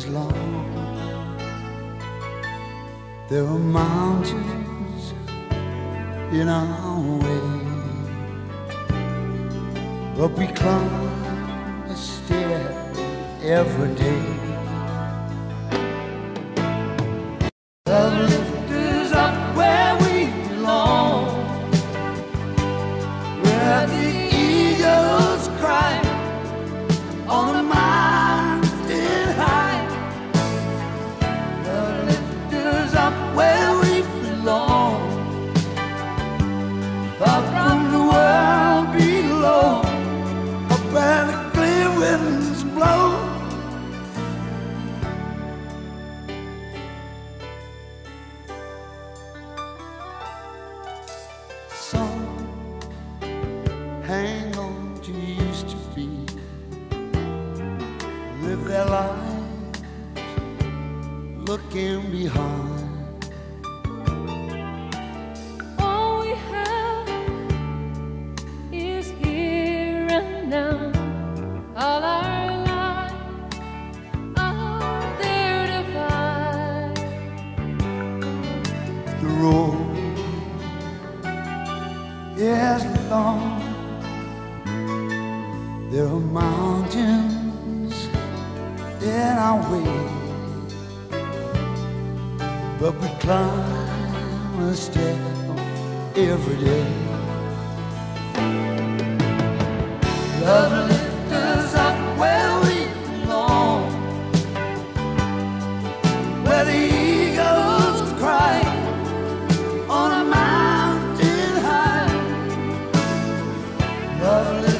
as long. There are mountains in our way, but we climb a stair every day. lovely.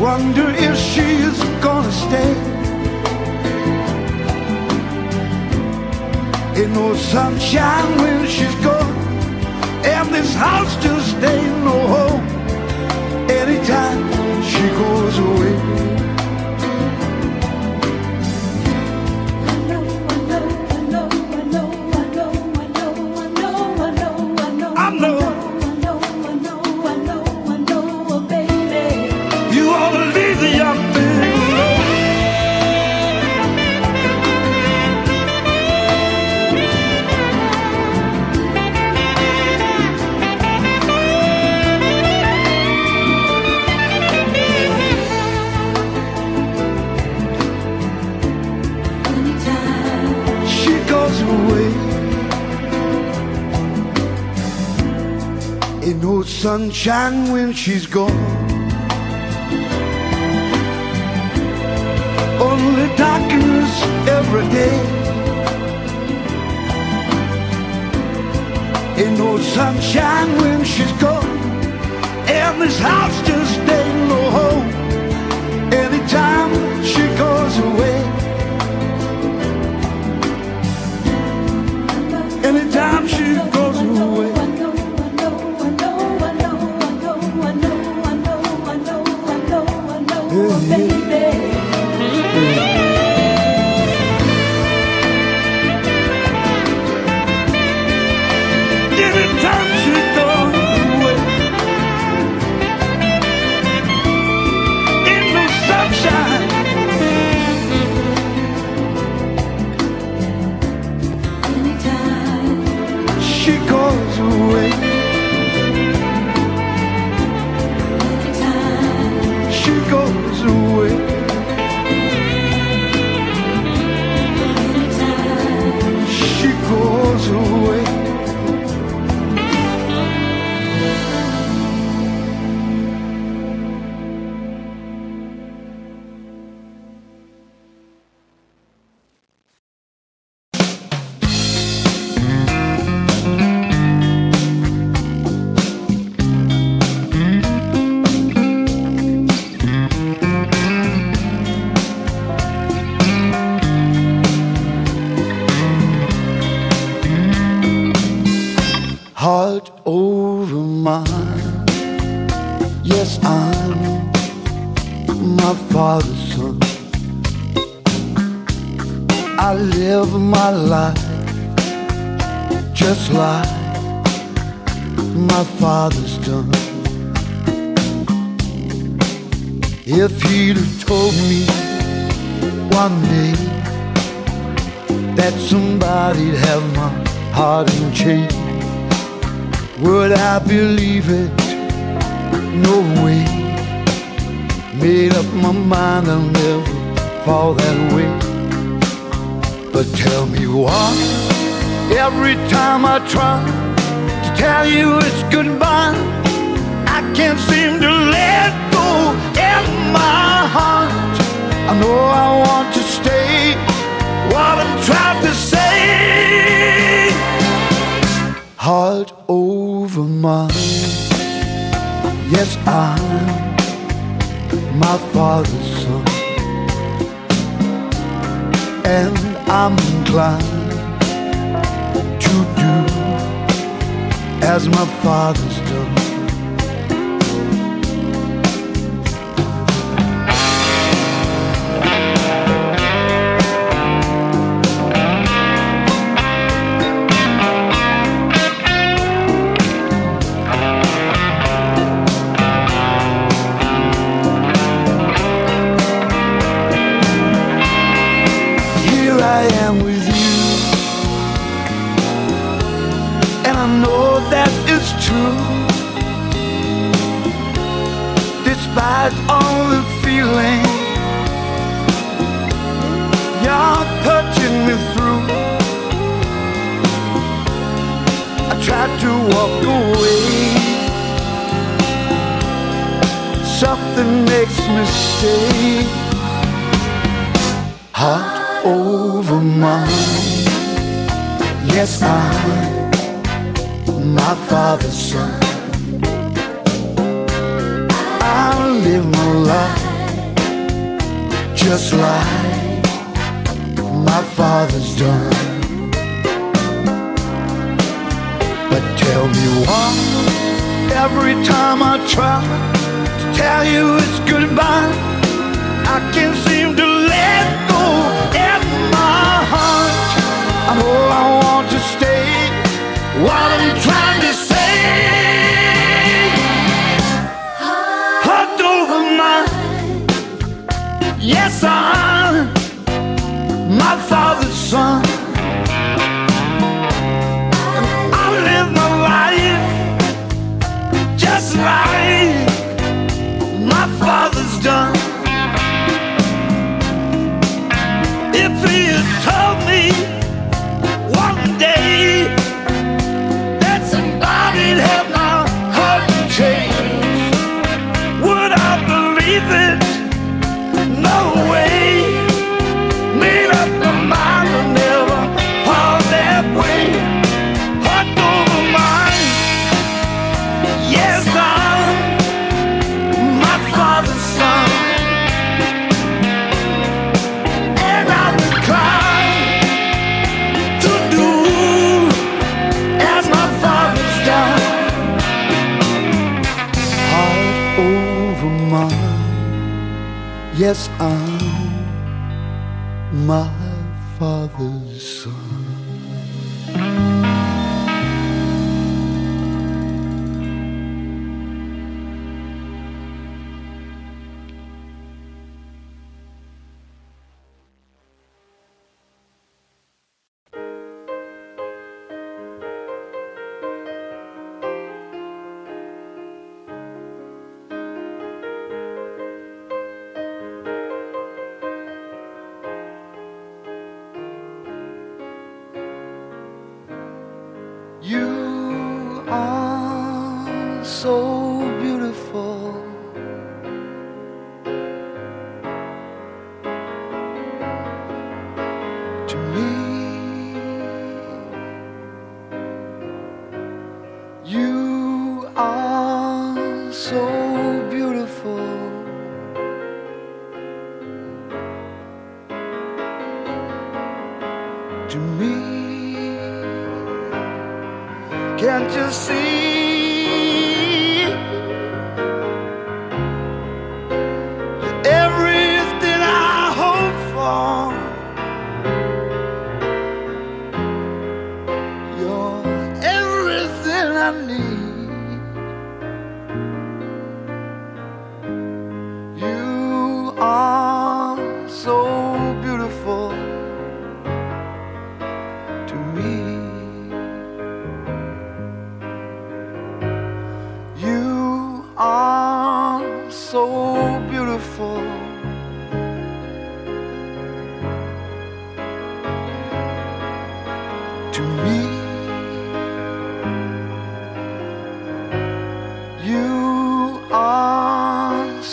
Wonder if she's gonna stay. Ain't no sunshine when she's gone, and this house just ain't no home anytime she goes away. Sunshine when she's gone. Only darkness every day. Ain't no sunshine when she's gone. And this house just ain't no home. Anytime she goes away. Somebody'd have my heart in chains, would I believe it? No way. Made up my mind I'll never fall that way. But tell me why, every time I try to tell you it's goodbye, I can't seem to let go in my heart. I know I want to stay, what I'm trying heart over mine. Yes, I'm my father's son, and I'm inclined to do as my father's done.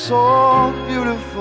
so beautiful.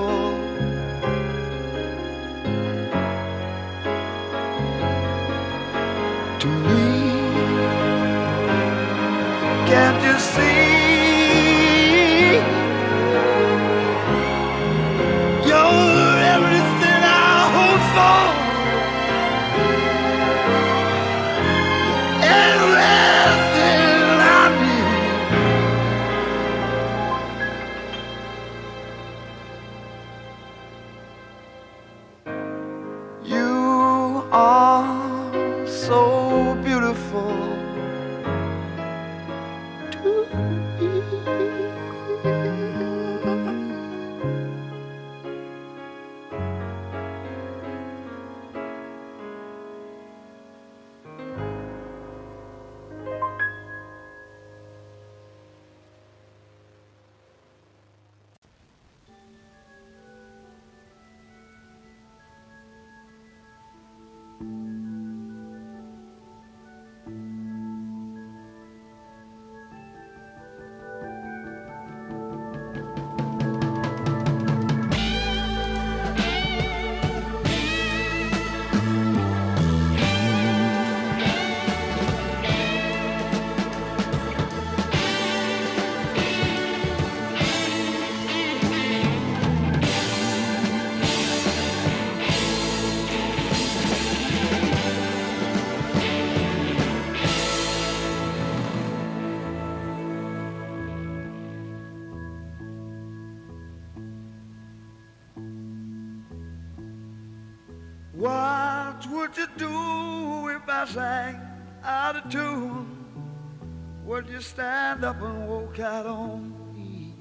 up and walk out on me.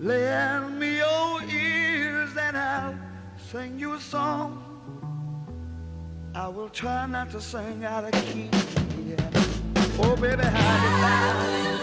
Lend me your ears and I'll sing you a song. I will try not to sing out of key. Yeah. Oh, baby, how do you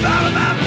about that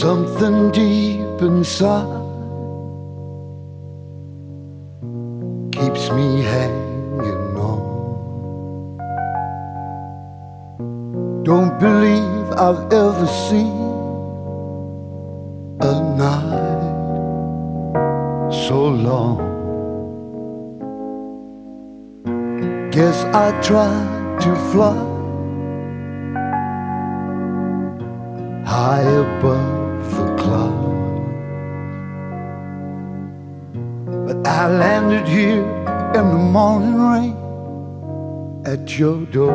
something deep inside keeps me hanging on. Don't believe I've ever seen a night so long. Guess I tried to fly morning rain at your door.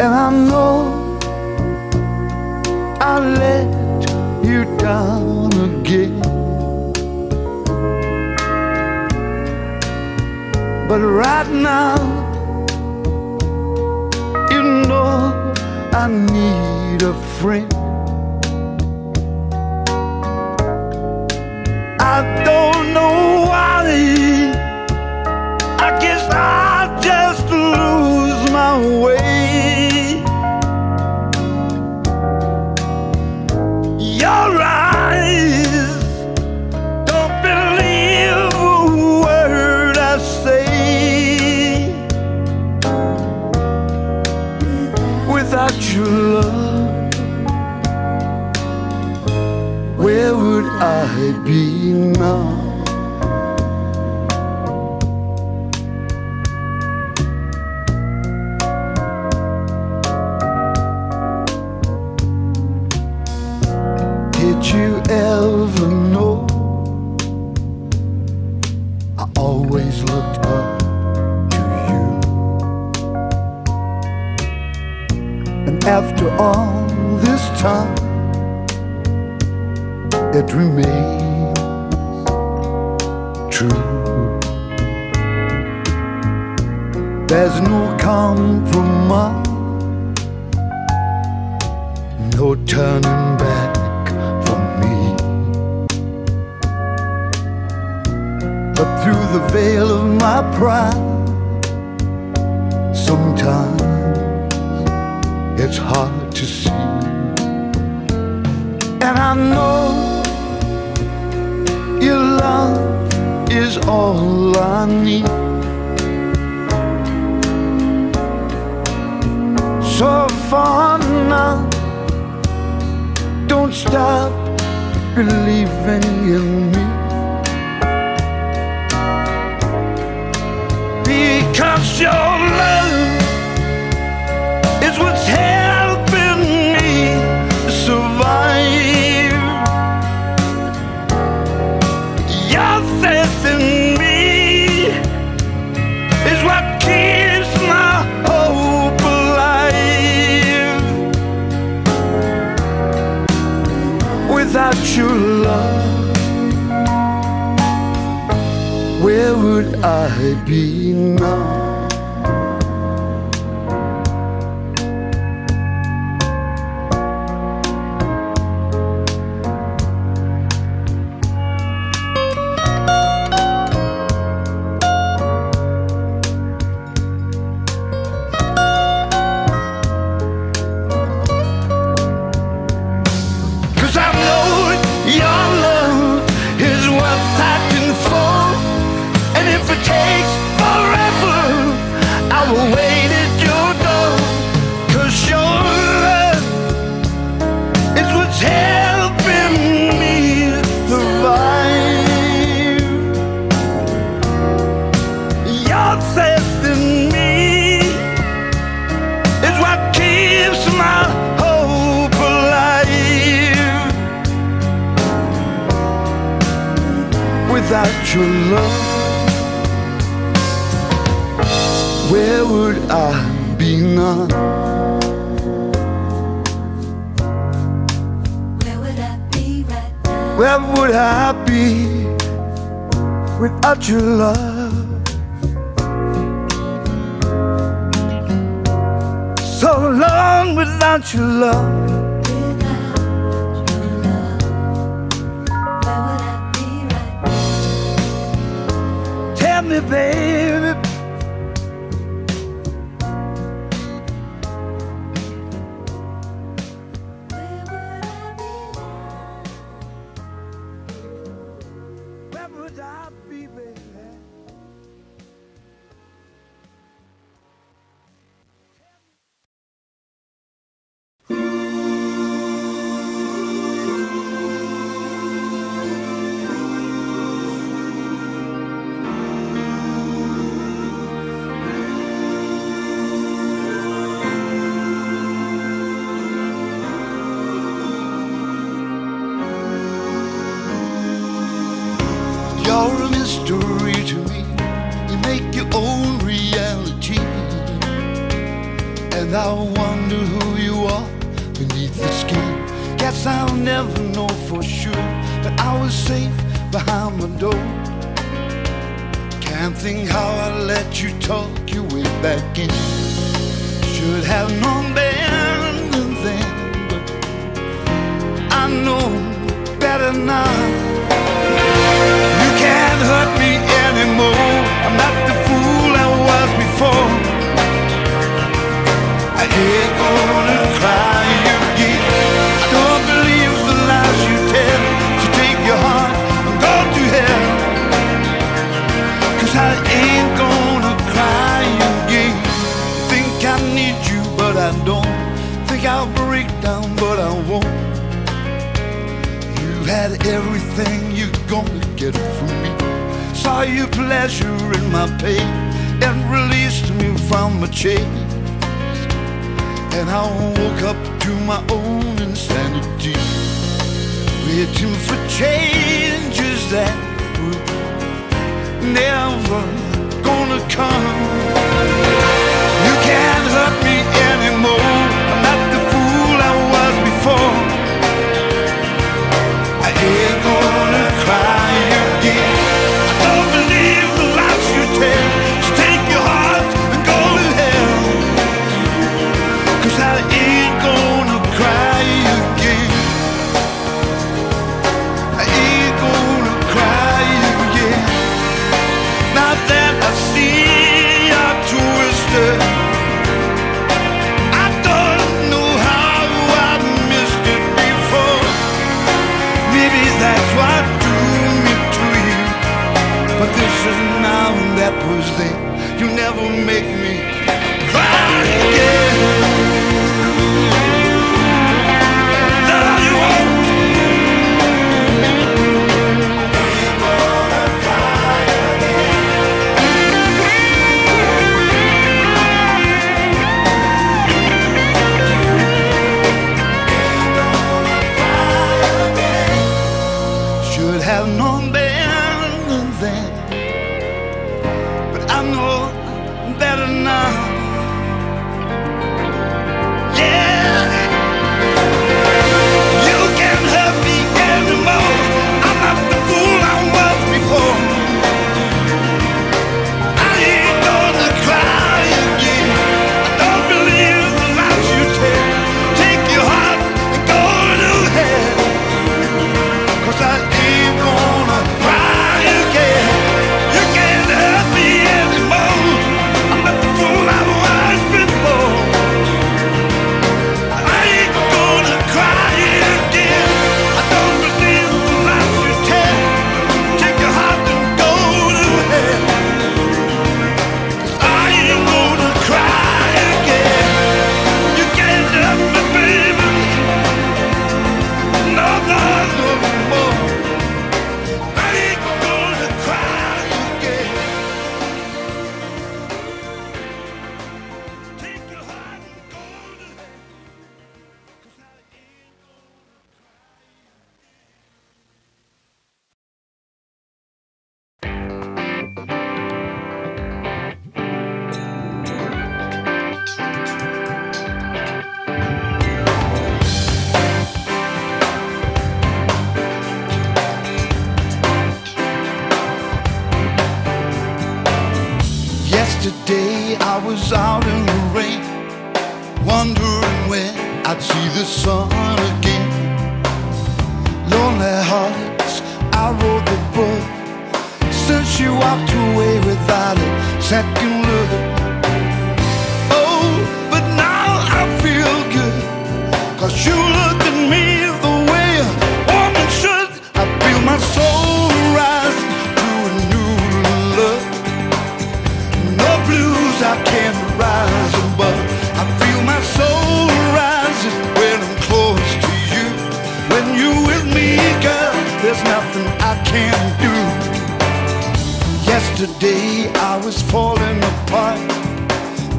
And I know I let you down again. But right now, you know I need a friend. It's hard to see. And I know your love is all I need. So far now, don't stop believing in me. Because your love I be be? Where would I be right now? Where would I be without your love? So long without your love. Without your love, happy, baby.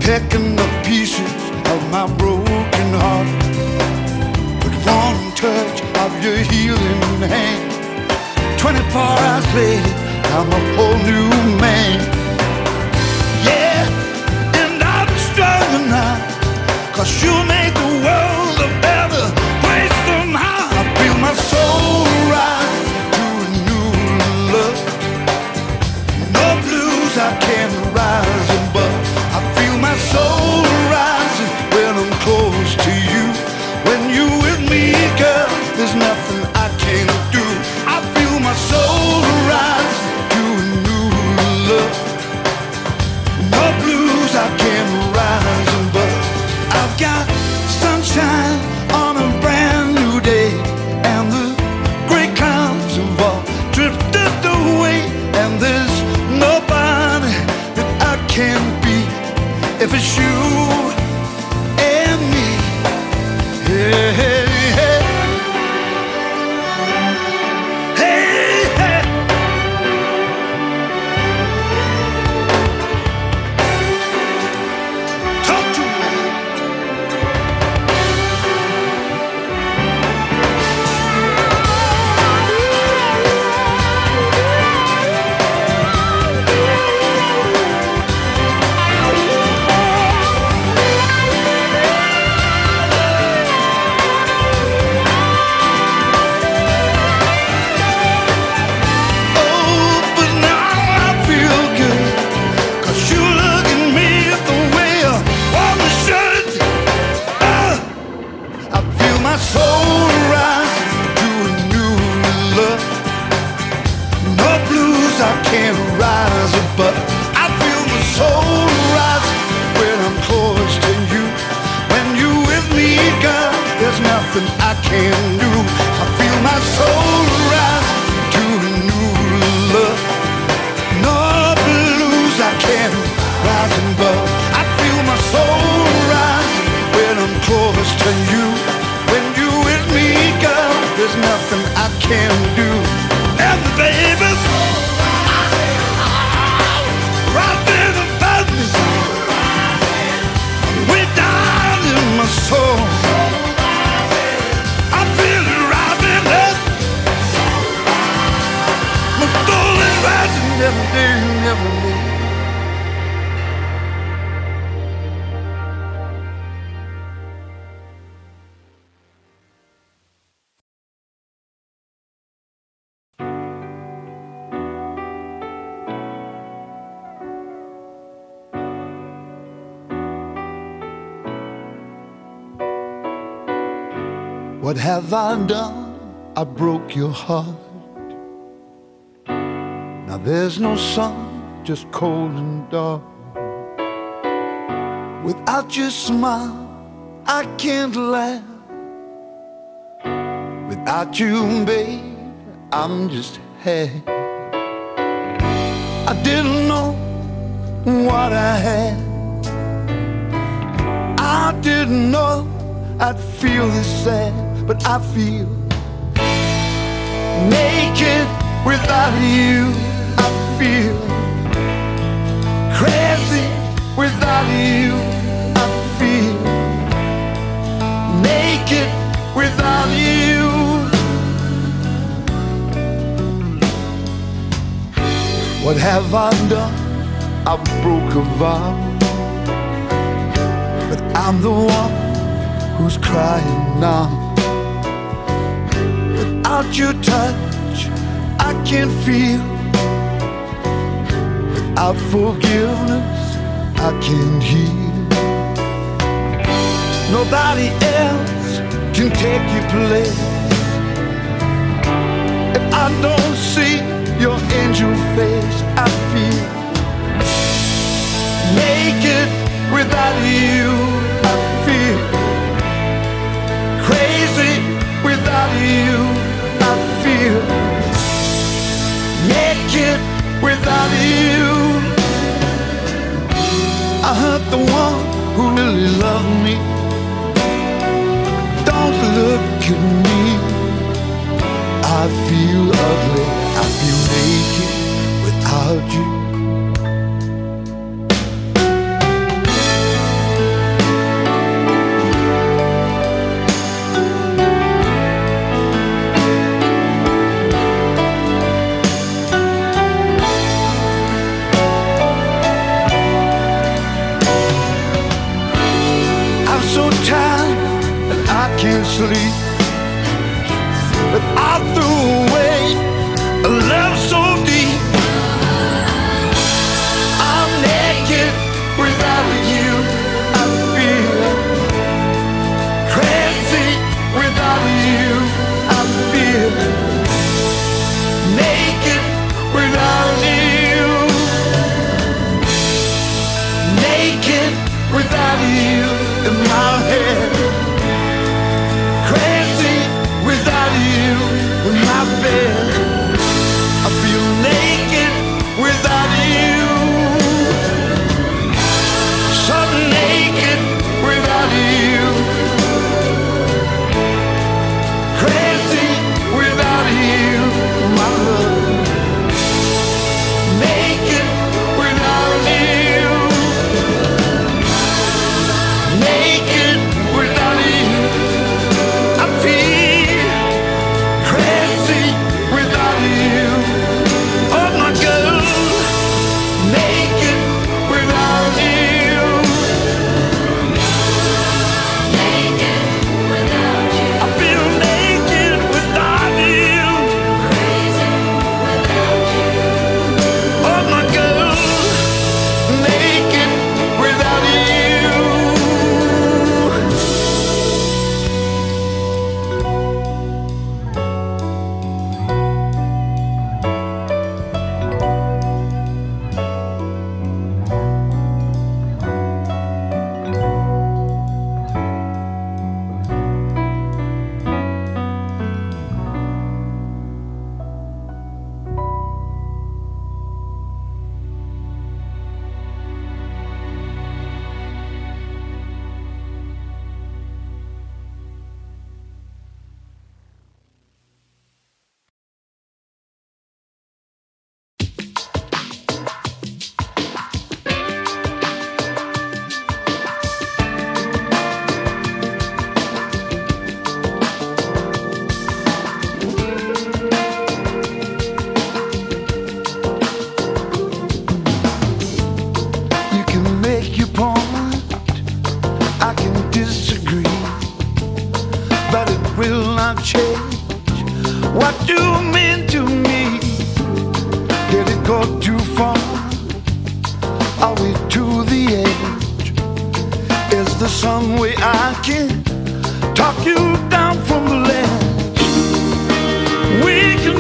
pecking the pieces of my broken heart. With one touch of your healing hand, 24 hours later, I'm a whole new man. Yeah, and I'm stronger now, cause you made the world. What have I done? I broke your heart. Now there's no sun, just cold and dark. Without your smile, I can't laugh. Without you, babe, I'm just happy. I didn't know what I had. I didn't know I'd feel this sad, but I feel naked without you. I feel crazy without you. I feel naked without you. What have I done? I broke a vow, but I'm the one who's crying now. Without your touch, I can't feel. Without forgiveness, I can't heal. Nobody else can take your place. If I don't see your angel face, I feel naked without you. I feel crazy without you. Feel naked without you. I hurt the one who really loved me. Don't look at me. I feel ugly. I feel naked without you. so tired and I can't sleep. But I threw away a love so deep. I'm naked without you. I feel crazy without you. I feel. my head. go too far? Are we to the edge? Is there some way I can talk you down from the ledge? We can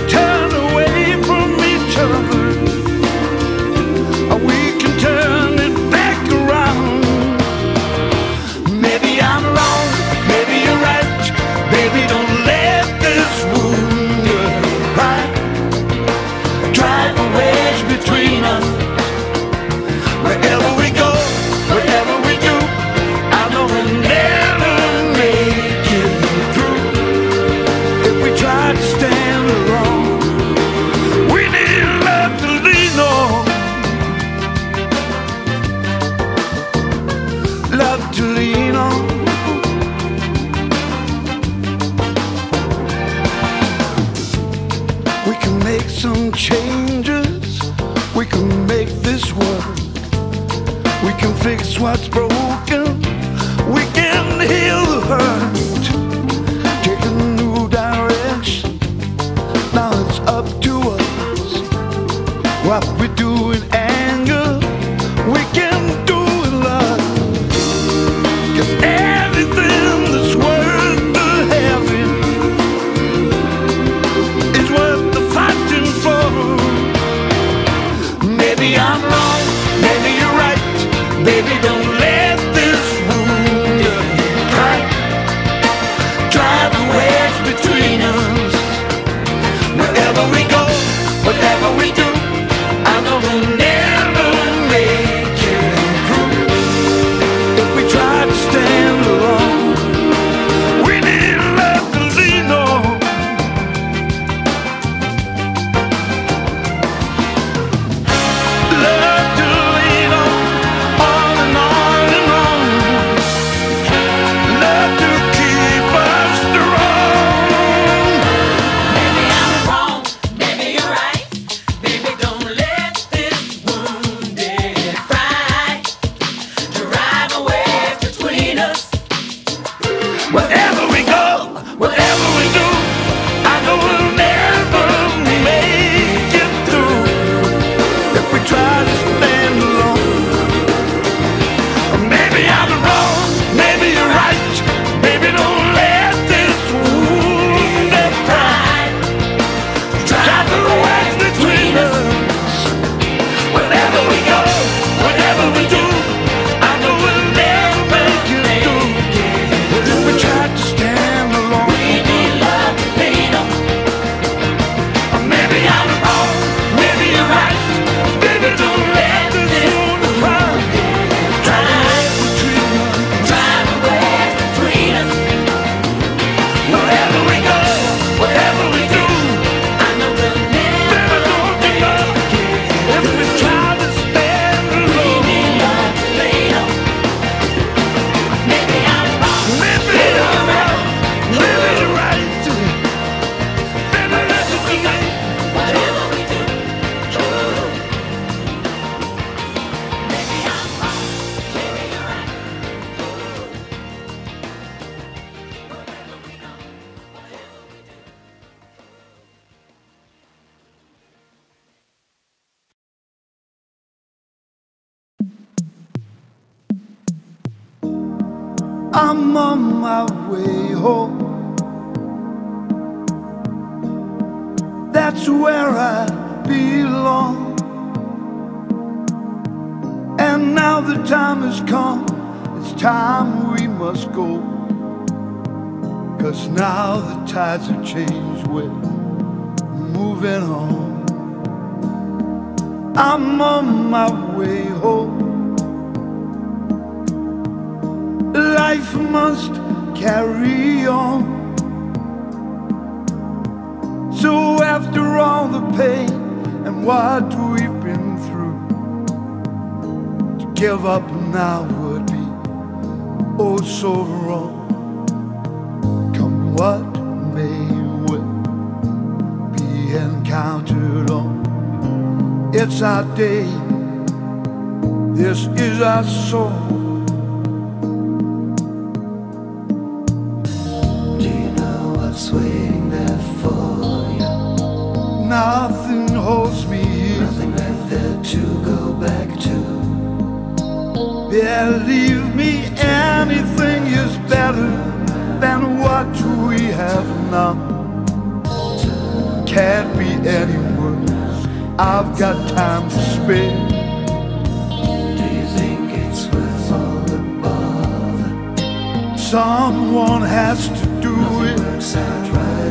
Someone has to do it. Works out right.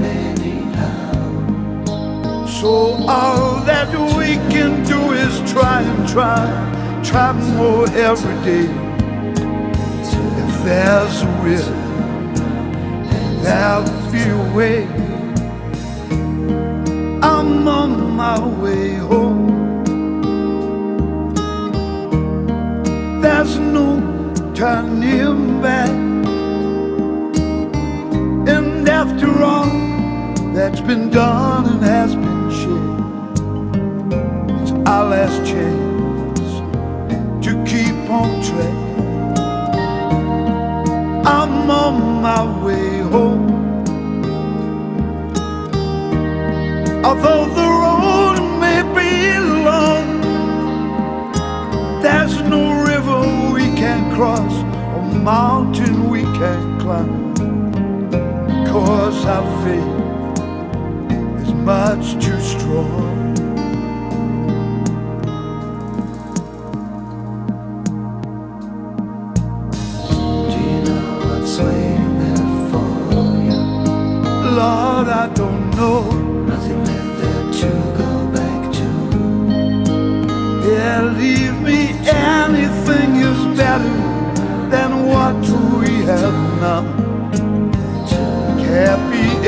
So all that we can do is try and try, try more every day. If there's a will, there'll be a way. I'm on my way home. There's no turning back. And after all that's been done and has been shared, it's our last chance to keep on track. I'm on my way home. Although the road may be long, there's no river we can cross or mountain we can climb. Cause our faith is much too strong.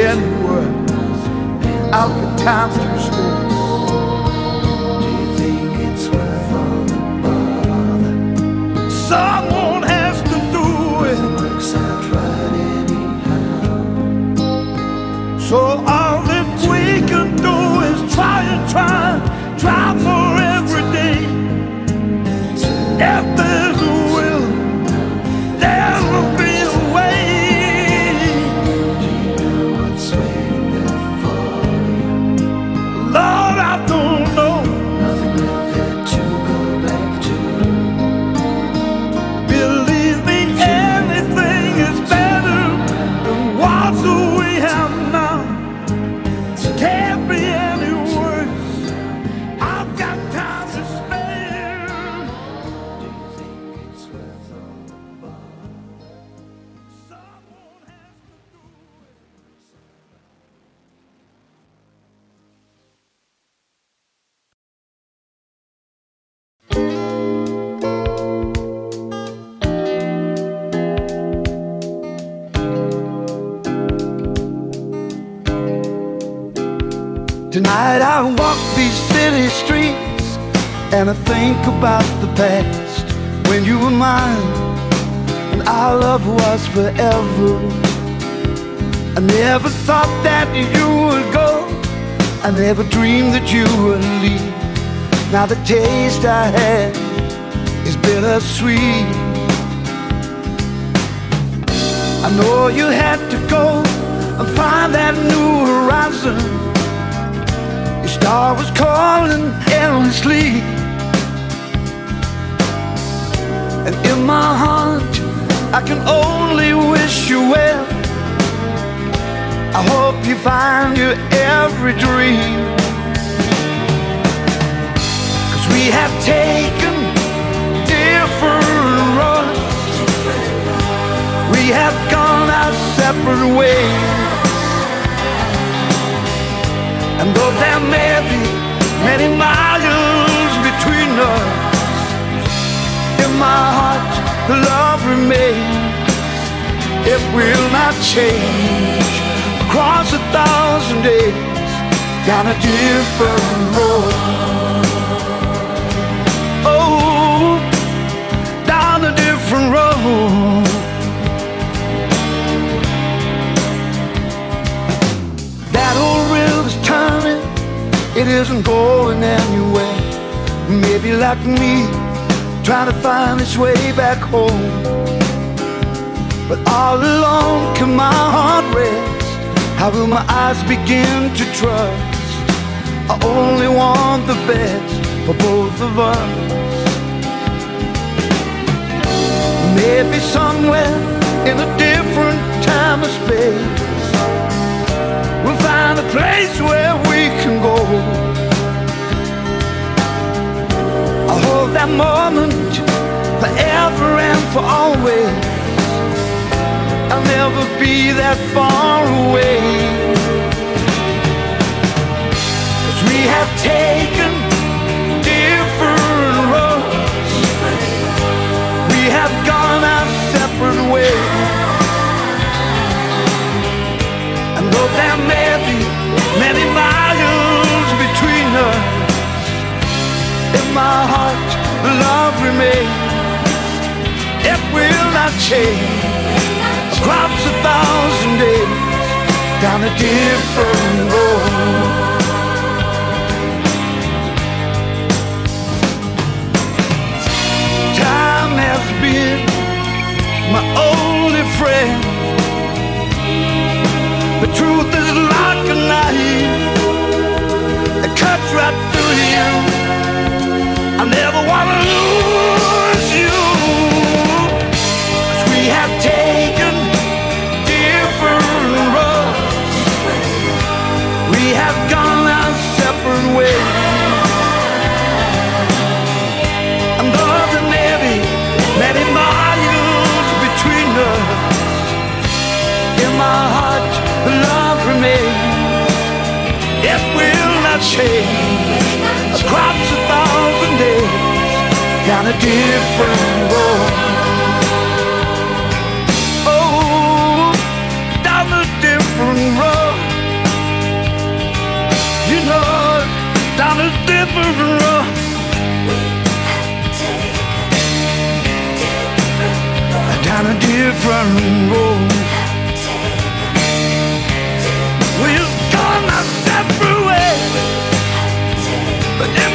Can't be anywhere. I've got time to stay. Do you think it's worth all the bother? Someone has to do it. Works out right anyhow. So all Tonight I walk these city streets and I think about the past when you were mine and our love was forever. I never thought that you would go. I never dreamed that you would leave. Now the taste I had is bittersweet. I know you had to go and find that new horizon. Star was calling endlessly. And in my heart, I can only wish you well. I hope you find your every dream. Cause we have taken different roads. We have gone our separate ways. And though there may be many miles between us, in my heart the love remains. It will not change. Across a thousand days, down a different road. Oh, down a different road. It isn't going anywhere. Maybe like me, trying to find its way back home. But all alone can my heart rest? How will my eyes begin to trust? I only want the best for both of us. Maybe somewhere in a different time or space, we'll find a place where we can go. I hold that moment forever and for always. I'll never be that far away. Cause we have taken love remains. It will not change. Across a thousand days, down a different road. Time has been my only friend. The truth is like a knife, it cuts right through you. I never wanna lose not. Across a thousand days, down a different road. Oh, down a different road. You know, down a different road. Down a different road. But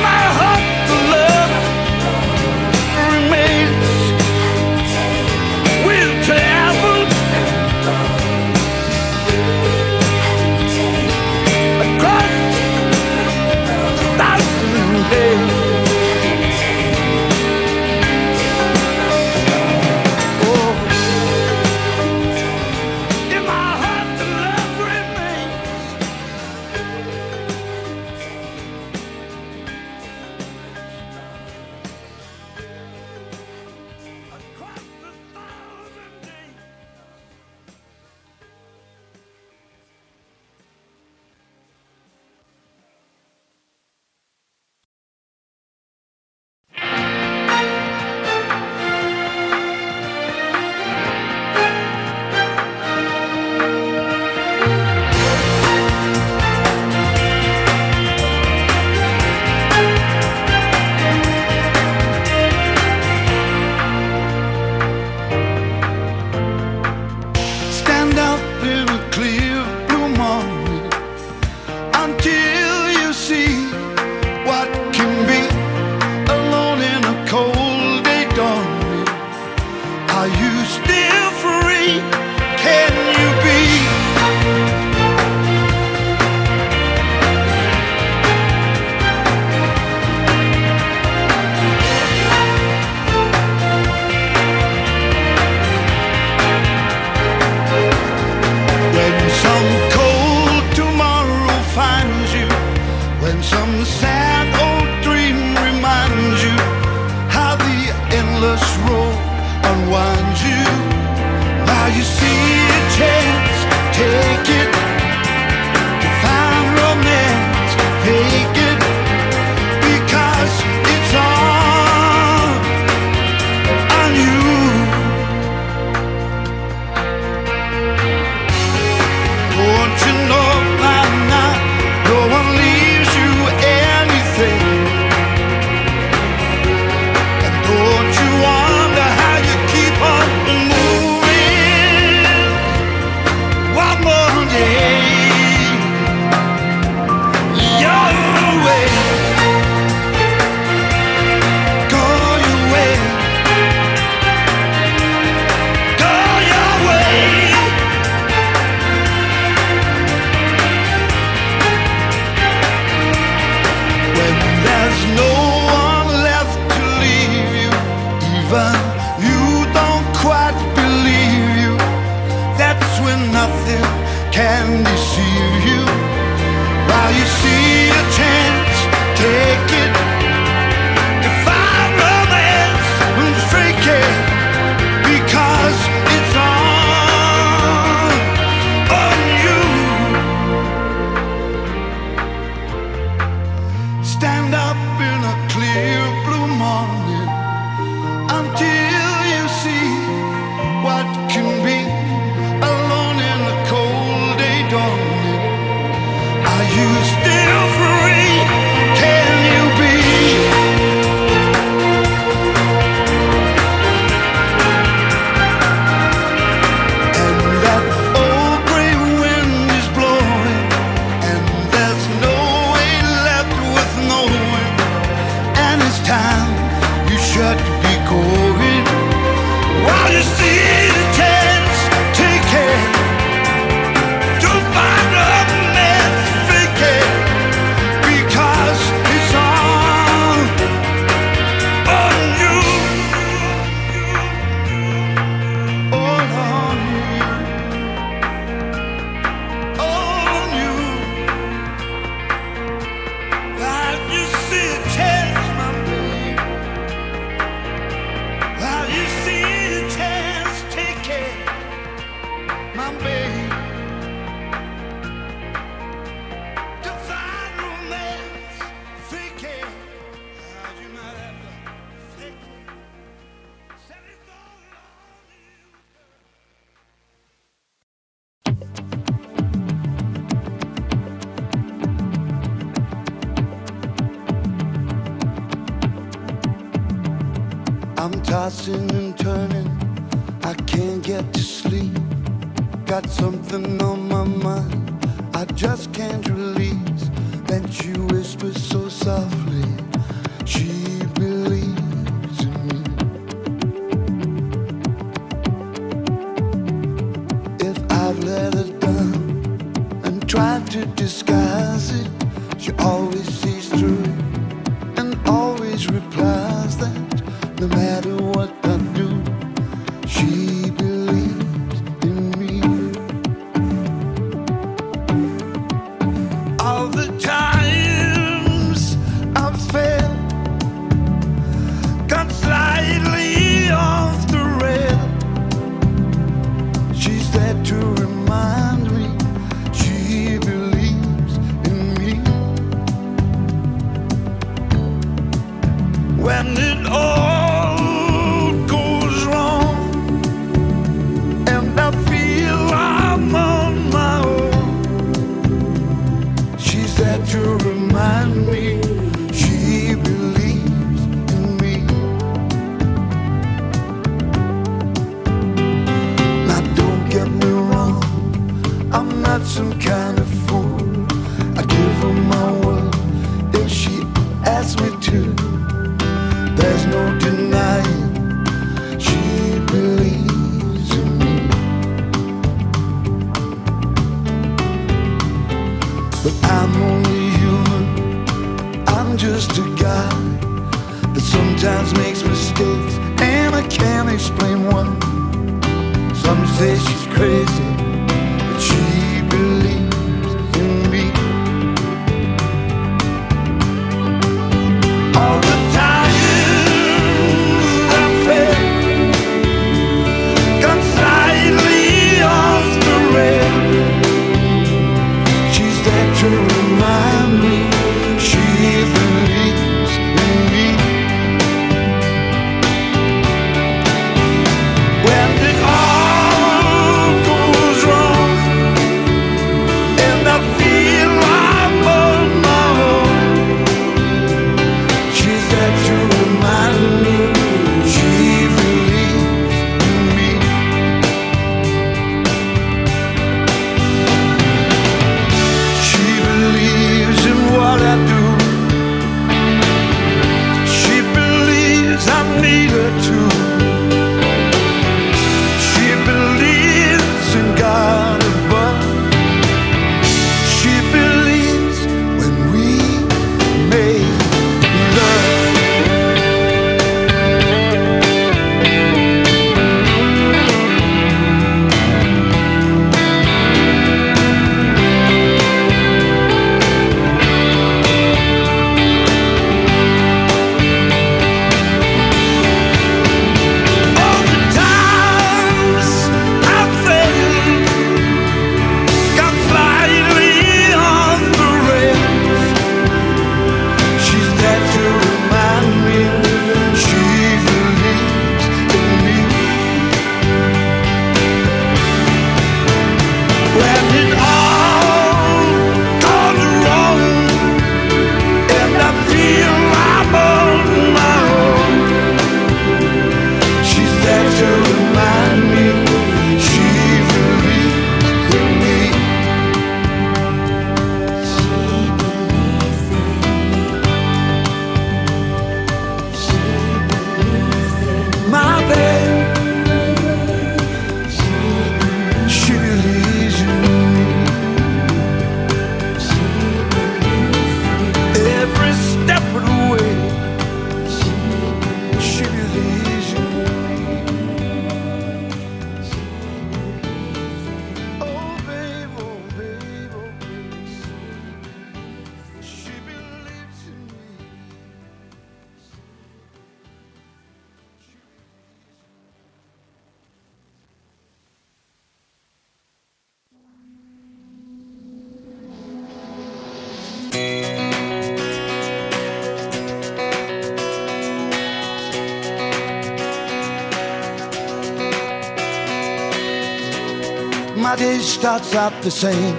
My day starts out the same.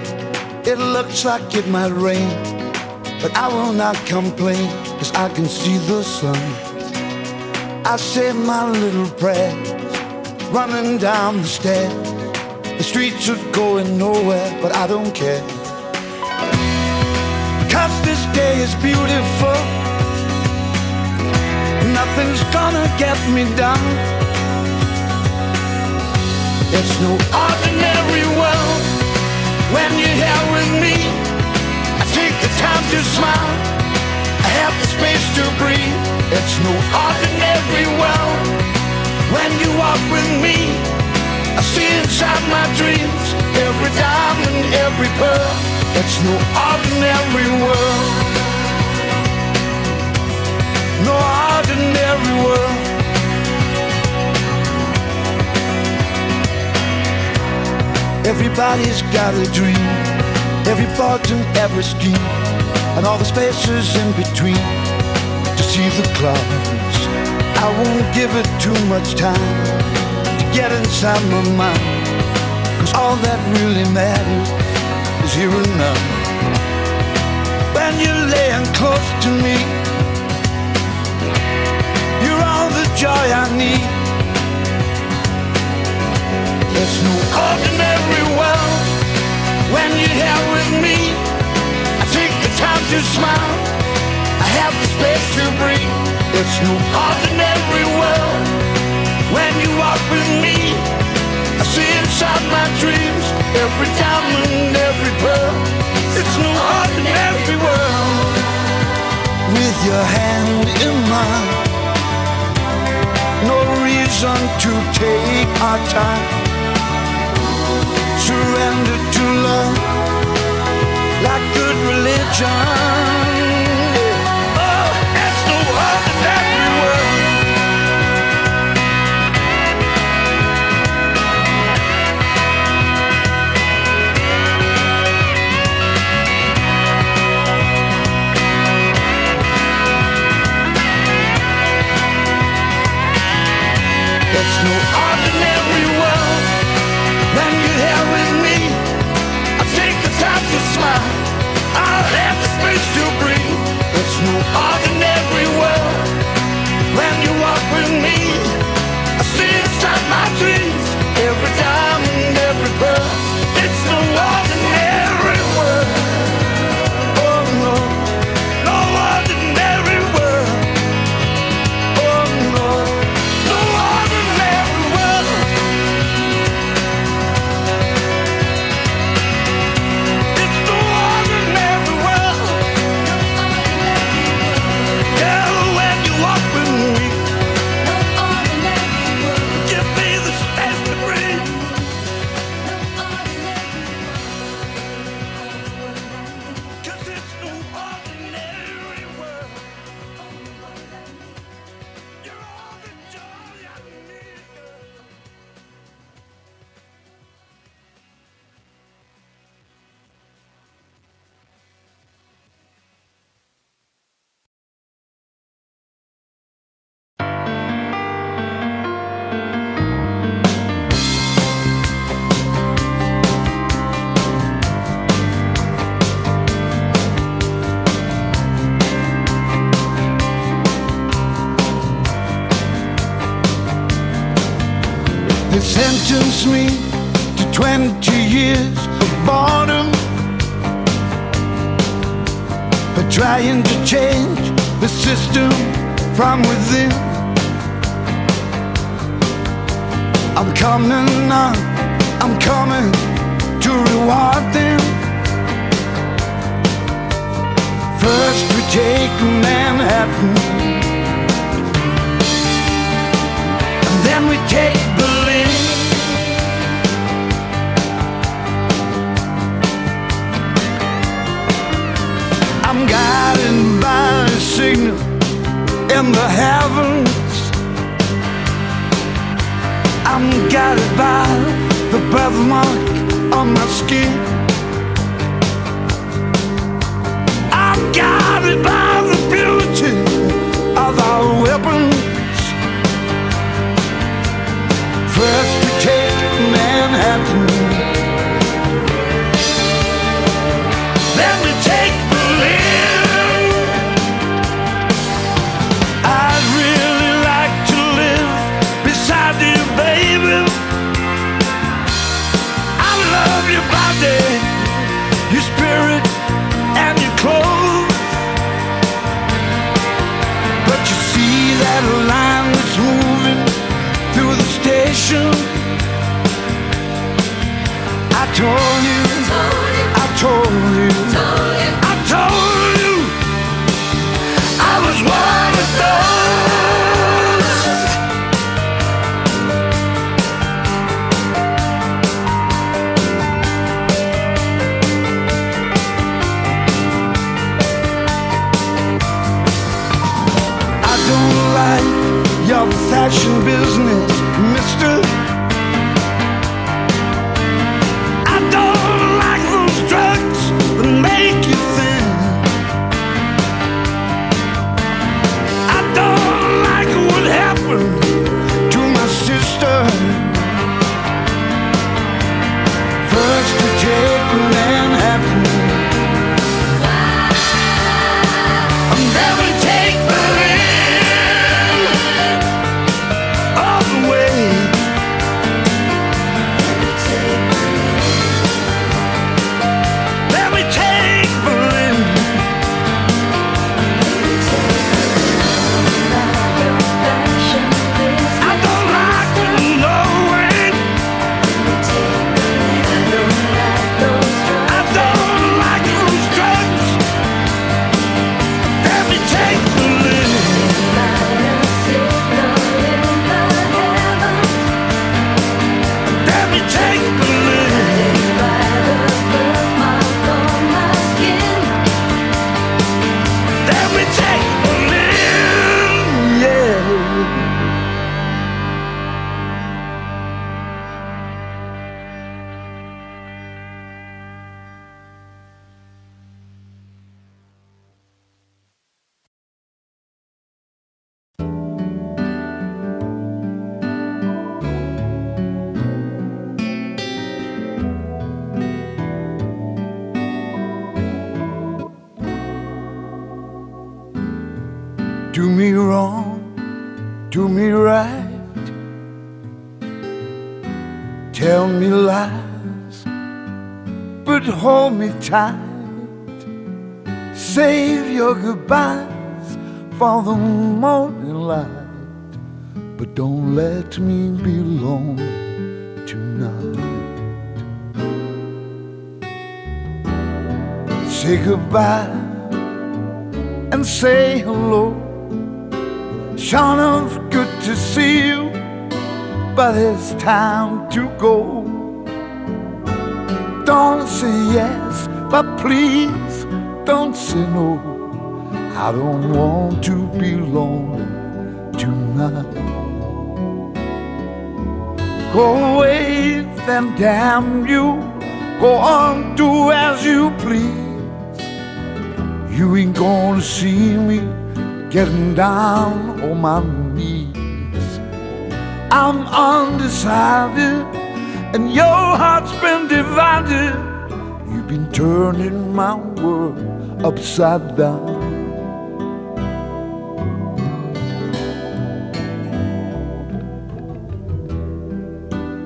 It looks like it might rain, but I will not complain, cause I can see the sun. I say my little prayer, running down the stairs. The streets are going nowhere, but I don't care. Cause this day is beautiful. Nothing's gonna get me down. It's no ordinary world when you're here with me. I take the time to smile. I have the space to breathe. It's no ordinary world when you walk with me. I see inside my dreams every diamond, every pearl. It's no ordinary world. No ordinary world. Everybody's got a dream, every thought and every scheme, and all the spaces in between to see the clouds. I won't give it too much time to get inside my mind, cause all that really matters is here and now. When you're laying close to me, you're all the joy I need. It's no ordinary world when you're here with me. I take the time to smile. I have the space to breathe. It's no ordinary world when you walk with me. I see inside my dreams every diamond, every pearl. It's no ordinary world with your hand in mine. No reason to take our time good religion. No world when you walk with me. I see inside my dreams in the heavens. I'm guided by the birthmark on my skin. I'm guided by I told you, I told you, I told you, I was one of those. I don't like your fashion business mister. Do me right. Tell me lies, but hold me tight. Save your goodbyes for the morning light, but don't let me be alone tonight. Say goodbye and say hello. It's good to see you, but it's time to go. Don't say yes, but please don't say no. I don't want to be lonely tonight. Go away, then damn you. Go on, do as you please. You ain't gonna see me getting down on my knees. I'm undecided, and your heart's been divided. You've been turning my world upside down.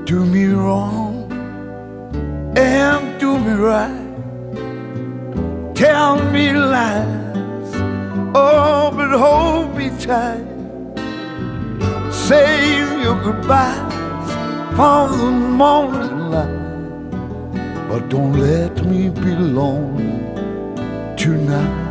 Do me wrong and do me right tell me lies. Oh, but hold me tight. Save your goodbyes for the morning light. But don't let me be lonely tonight.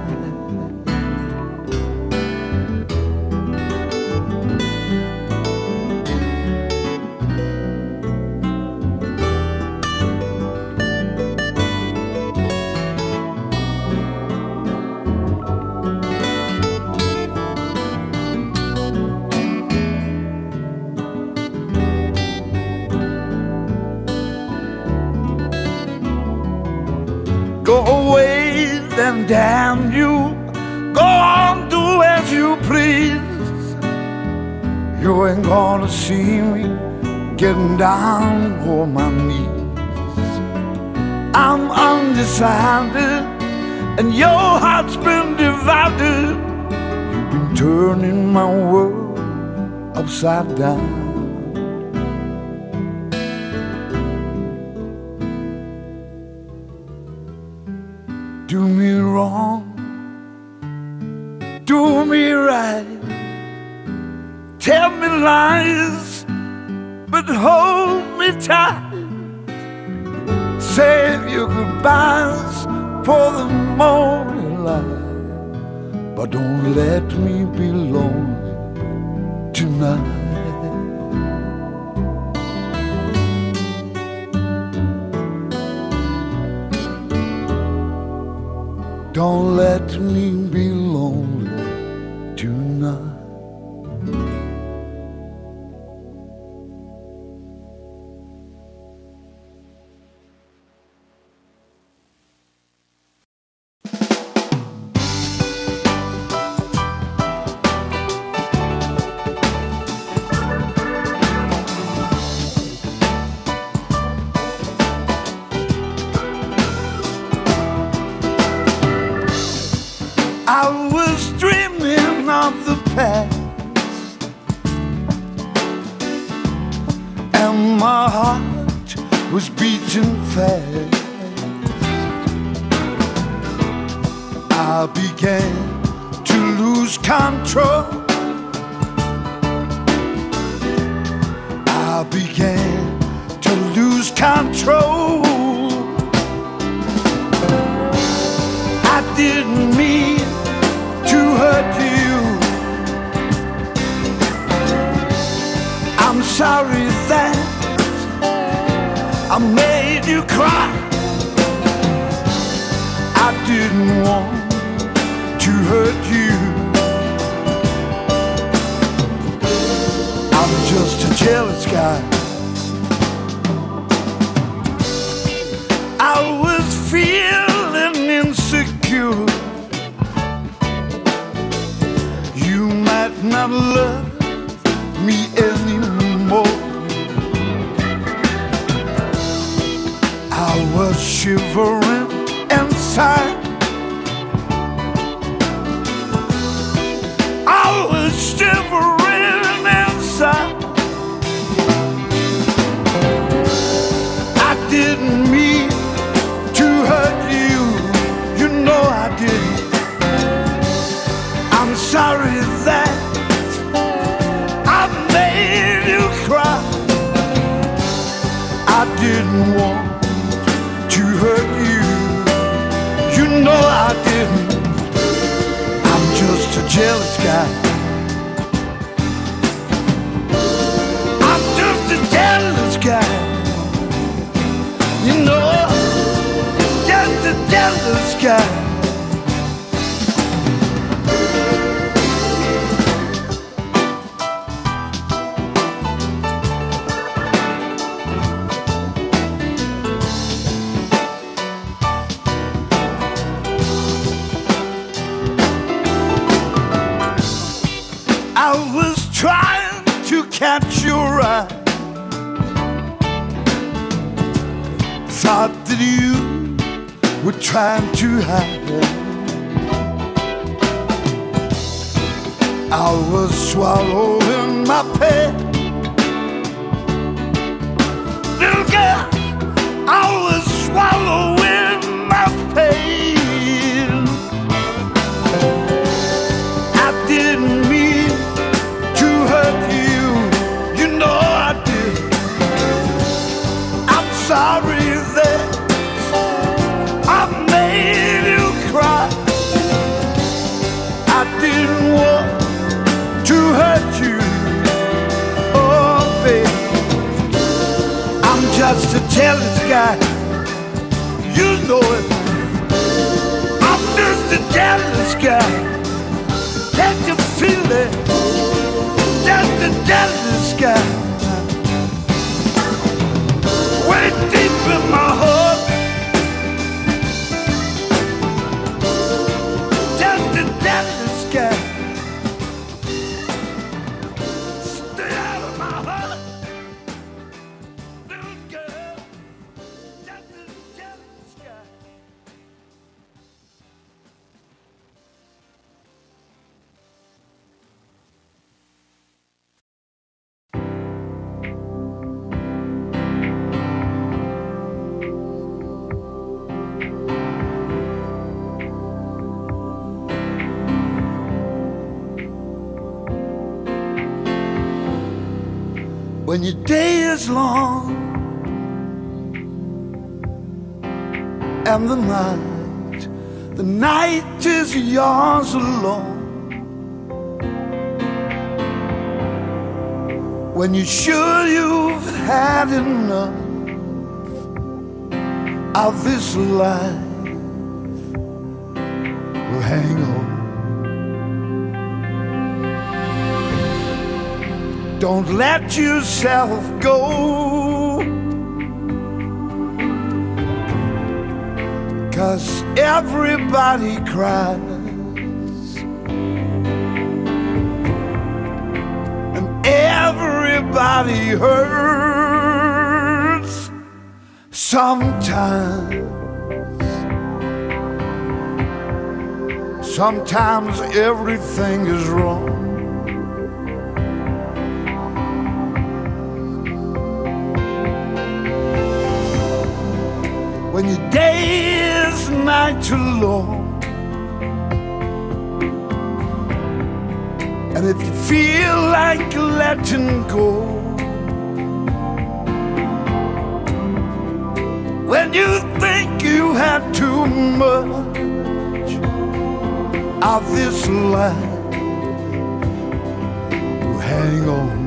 You ain't gonna see me getting down on my knees. I'm undecided, and your heart's been divided. You've been turning my world upside down. Do me wrong, do me right. Tell me lies, but hold me tight. Save your goodbyes for the morning light. But don't let me be lonely tonight. Don't let me in the sky. when your day is long and the night, the night is yours alone. When you're sure you've had enough of this life, will hang on. Don't let yourself go. Cause everybody cries. And everybody hurts sometimes. Sometimes everything is wrong. When your day is night too long. And if you feel like letting go, when you think you have too much of this life, hang on.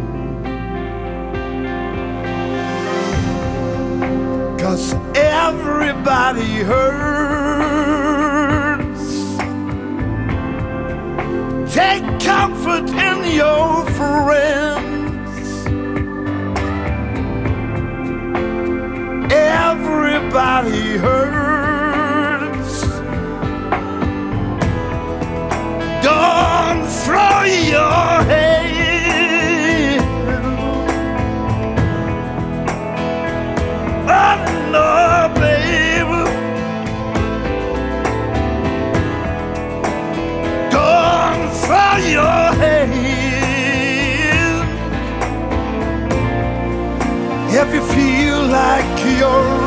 Everybody hurts. Take comfort in your friends. Everybody hurts. Don't throw your head. Your head. If you feel like you're